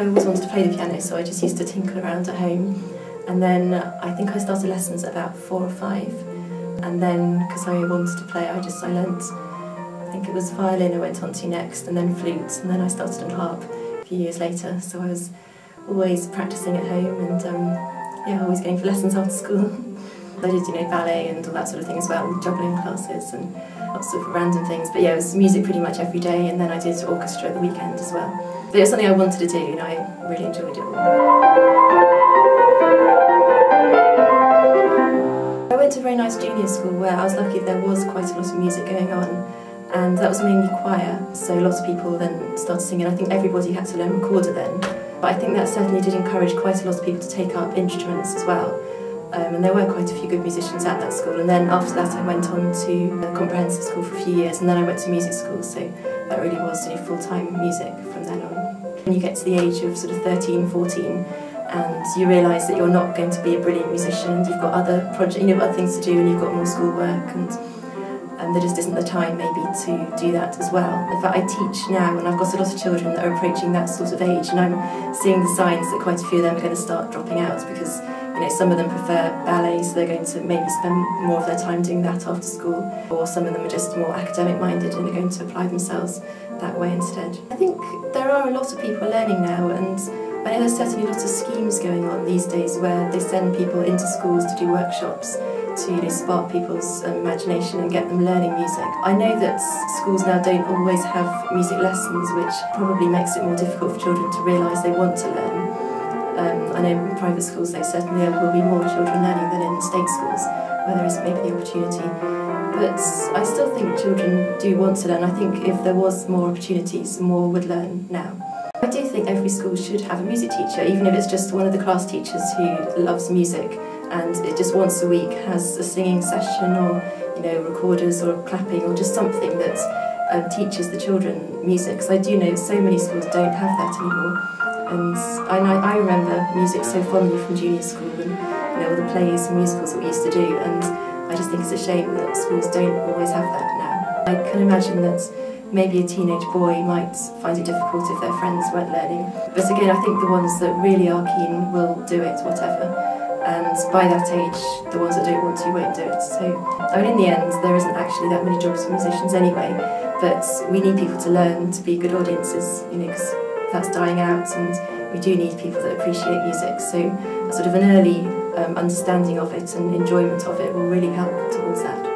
I always wanted to play the piano, so I just used to tinkle around at home. And then I think I started lessons about four or five. And then, because I wanted to play, I just I learnt. I think it was violin I went on to next, and then flute, and then I started on harp a few years later. So I was always practicing at home, and um, yeah, always going for lessons after school. I did, you know, ballet and all that sort of thing as well, juggling classes and lots of random things. But yeah, it was music pretty much every day, and then I did orchestra at the weekend as well. But it was something I wanted to do, and I really enjoyed it. I went to a very nice junior school where I was lucky there was quite a lot of music going on, and that was mainly choir, so lots of people then started singing. I think everybody had to learn recorder then, but I think that certainly did encourage quite a lot of people to take up instruments as well. Um, and there were quite a few good musicians at that school. And then after that, I went on to a comprehensive school for a few years, and then I went to music school. So that really was you know, full-time music from then on. When you get to the age of sort of 13, 14, and you realise that you're not going to be a brilliant musician, and you've got other projects, you know, other things to do, and you've got more schoolwork, and and there just isn't the time maybe to do that as well. In fact, I teach now, and I've got a lot of children that are approaching that sort of age, and I'm seeing the signs that quite a few of them are going to start dropping out because you know, some of them prefer ballet, so they're going to maybe spend more of their time doing that after school, or some of them are just more academic minded and they're going to apply themselves that way instead. I think there are a lot of people learning now, and I know there's certainly lots of schemes going on these days where they send people into schools to do workshops to you know, spark people's imagination and get them learning music. I know that schools now don't always have music lessons, which probably makes it more difficult for children to realise they want to learn. Um, I know in private schools there certainly will be more children learning than in state schools where there is maybe the opportunity. But I still think children do want to learn. I think if there was more opportunities, more would learn now. I do think every school should have a music teacher, even if it's just one of the class teachers who loves music and it just once a week has a singing session or you know recorders or clapping or just something that um, teaches the children music. Because I do know so many schools don't have that anymore. And I, I remember music so fondly from junior school and you know all the plays and musicals that we used to do and I just think it's a shame that schools don't always have that now. I can imagine that maybe a teenage boy might find it difficult if their friends weren't learning. But again, I think the ones that really are keen will do it, whatever. And by that age, the ones that don't want to won't do it. So, I mean, in the end, there isn't actually that many jobs for musicians anyway, but we need people to learn to be good audiences, you know, that's dying out and we do need people that appreciate music. So sort of an early um, understanding of it and enjoyment of it will really help towards that.